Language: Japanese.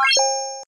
Bye.